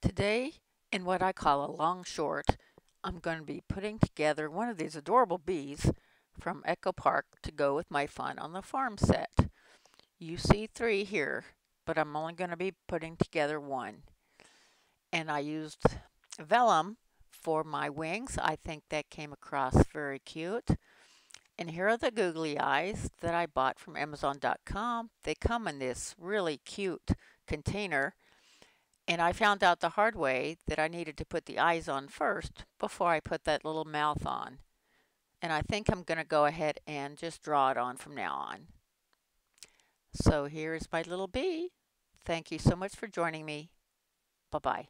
Today, in what I call a long short, I'm going to be putting together one of these adorable bees from Echo Park to go with my Fun on the Farm set. You see three here, but I'm only going to be putting together one. And I used vellum for my wings. I think that came across very cute. And here are the googly eyes that I bought from Amazon.com. They come in this really cute container and I found out the hard way that I needed to put the eyes on first before I put that little mouth on. And I think I'm going to go ahead and just draw it on from now on. So here's my little bee. Thank you so much for joining me. Bye-bye.